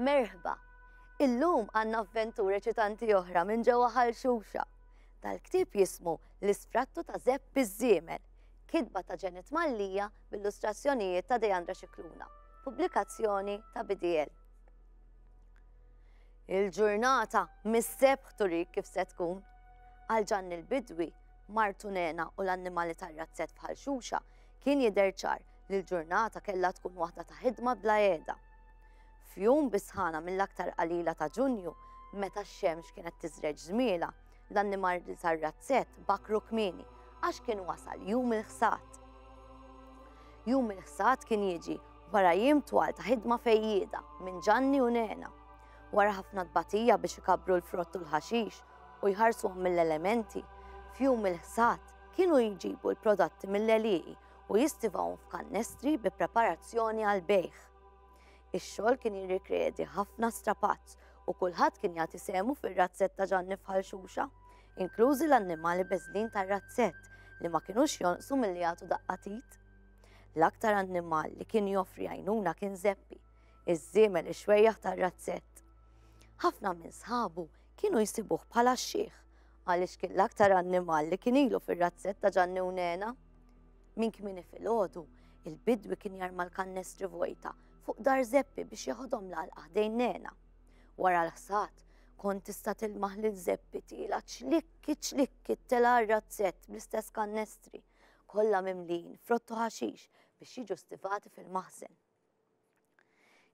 Merħba! Illum għandna avventu reċitanti oħra minn ġewwa Ħal Xuxa. Dal-ktieb jismu L-Isfrattu ta' Żeppi ż-Żiemel, kitba ta' Janet Mallia b'illustrazzjonijiet ta' Deandra Scicluna, pubblikazzjoni ta' BDL. Il-ġurnata mis-Sebħ turik kif se tkun. Għal Ġanni l-bidwi, martu Nena u l-annimali tar-razzett f'Ħal Xuxa, Kien jidher ċar li l-ġurnata kellha tkun waħda ta' ħidma bla għeda. F'jum bisħana mill-aktar qalila ta' Ġunju, meta x-xemx kienet tiżreġ żmiela, l-annimali tar-razzett bakru kmieni għax kien wasal jum il-ħsad. Jum il-ħsad kien jiġi wara jiem twal ta' ħidma fejjida minn ġanni u nena. Wara ħafna tbatija biex ikabru l-frott u l-ħaxix u jħarsuhom mill-elementi, f'jum il-ħsad Kienu jġibu l-prodotti mill-għelieqi u jistivawhom f'kannestri bi preparazzjoni għal bejħ. Ix-xogħol kien jirrikredi ħafna strapazz u kulħadd kien jagħti semu fir-razzett ta' Ġanni f'ħalxuxa, inklużi l-annimali beżlin tar-razzett li ma kinux jonqsu milli jagħtu daqqatit. L-aktar annimal li kien joffri għajnuna kien zeppi, iż-żiemel ix-xwejjaħ tar-razzett. Ħafna minn sħabu kienu jsibuh bħala x-xieħ għaliex kien l-aktar annimal li kien ilu fir-razzett ta' ġanni u nena. Minn kmini fil-ħodu, il-bidwi kien jarma l-kannestri vojta fuq dar zeppi biex jaħodhom l-għalqa ħdejn nena. Wara l-ħsad, kont tista' tilmaħ lil zeppi tila ċlikki ċlikki tela r-razzett bl-istess kannestri, kollha mimlin frottu ħaxix biex jiġu stivati fil-maħżen.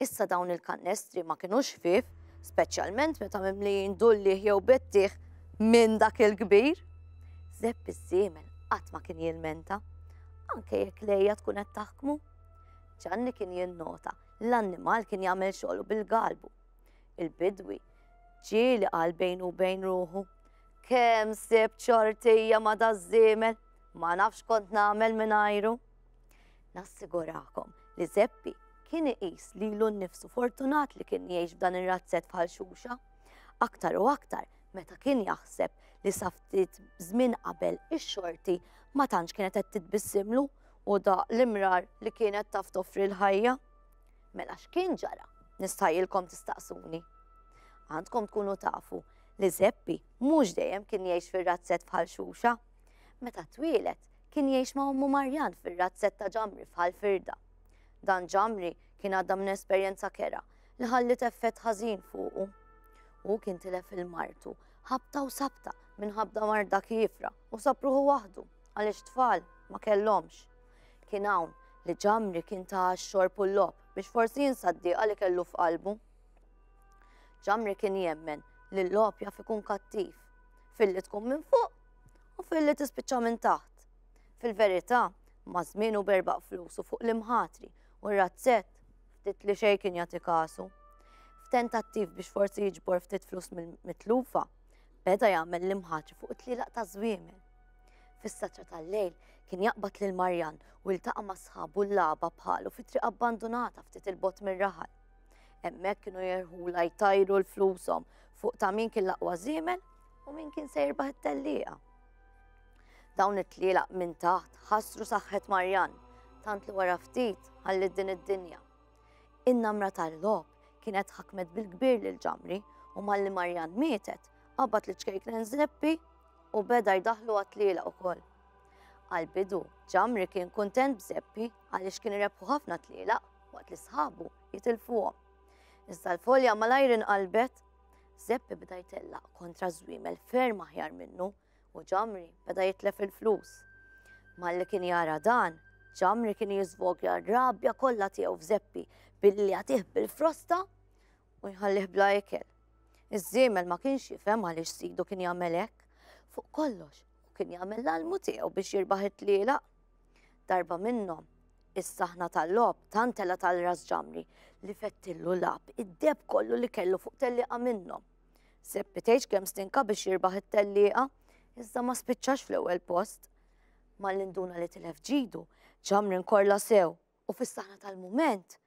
Issa dawn il-kannestri ma kinux ħfief, speċjalment meta mimlijin dullih jew bettih minn dak il-kbir. Zepp iż-żiemel qatt ma kien jilmenta, anke jekk lejja tkun qed taħkmu. Ġanni kien jinnota l-annimal kien jagħmel xogħlu bil-galbu. Il-bidwi ġieli għal bejn u bejn ruħu. Kem sib ċortija ma dażżimel, ma nafx kont namel minajru. Nassigurakom li Zeppi kien iqis lilu nnifsu fortunat li kien jgħix f'dan ir-razzett f'ħal xuxa. Aktar u aktar meta kien jaħseb li sa ftit żmien qabel ix-xorti ma tantx kienet qed titbissimlu u da l-imrar li kienet taf toffri l-ħajja. Mela x'kien ġara? Nistajilkom tistaqsuni. Għandkom tkunu tafu li Zeppi mhux dejjem kien jgħix fir-razzett bħal xuxa. Meta twieled Kien jgħix ma' ommu Marjan fir-razzett ta' ġamri f'Ħal Firda. Dan ġamri kien għadda minn esperjenza kerha li ħalliet effett ħażin fuqu. Hu kien tilef il martu ħabta u sabta minħabda marda kiefra u sab ruħu waħdu għaliex tfal ma kellhomx. Kien hawn li ġamri kien ta' xorb u l-lob biex forsi jinsaddi għal kellu f'qalbu. Ġamri kien jemmen li l-lob jaf ikun kattiv, filli tkun minn fuq u filli tispiċċa minn taħt. Fil-verità, ma' żmien u berbaq flusu fuq l-imħatri u r-razzett ftit li xejn kien jagħti kasu. F'tentattiv biex forsi jiġbor ftit flus mitlufa, beda jagħmel l-imħatri fuq it-tlielaq ta' żwiemel. Fis-satra tal-lejl kien jaqbad lil Marjan u ltaqa' ma' sħabu l-laba bħalu fi triq abbandunata ftit il-bot mir-raħal. Hemmhekk kienu jerħu jtajru l-flusom fuq ta' min kien l-aqwa żiemel U min kien se jirbaħ it-tellieqa? Dawn it-tlielaq minn taħt ħassru saħħet Marjan, tant li wara ftit ħallit din id-dinja. In-namra tal-lob kienet ħakmet bil-kbir lil ġamri u malli Marjan mietet, qabad li ċkejknen zeppi u beda jdaħlu għat-tlielaq ukoll. Għal-bidu, ġamri kien kuntent b'zeppi għaliex kien rebħu ħafna tlielaq waqt li sħabu jitilfuhom. Iżda l-folja malajr inqalbet Zeppi beda jtellaq kontra żwiemel ferm aħjar minnu u ġamri beda jitlef il-flus. Malli kien jara dan, ġamri kien jiżvogja r-rabja kollha tiegħu f'Zeppi billi jagħtih bil-frosta u jħallih bla ikel. Iż-żiemel ma kienx jifhem għaliex sidu kien jagħmel hekk. Fuq kollox, u kien jagħmel l-almu tiegħu biex jirbaħ it-tlielaq. Darba minnhom, Is-saħna tal-logħob tant telgħet għal ras Ġamri li fettillu lab id-deb kollu li kellu fuq tellieqa minnhom. Seppi tgħidx kemm stinka biex jirbaħ it-tellieqa, iżda ma spiċċax fl-ewwel post. Mal-induna li tilef ġidu, Ġamri nkorla sew u fis-saħna tal-mument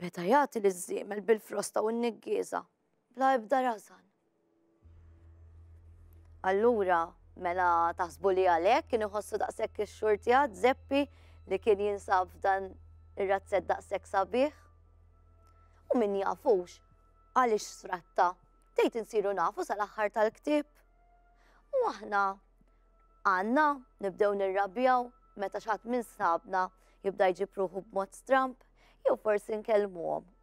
beda jagħti liż-żiemel bil-frosta u n-niggieża. Bla ebda rażan. Allura, mela taħsbu li għalhekk kien iħossu daqshekk ixxurtjat Zeppi li kien jinsab f'dan ir-razzett daqshekk sabiħ? U min jafux għaliex sfratta, tgħid insiru nafu sal-aħħar tal-ktieb. U aħna għandna nibdew nirrabjaw meta xatt minn sħabna jibda jġib ruħu b'mod stramb, jew forsi nkellmuhom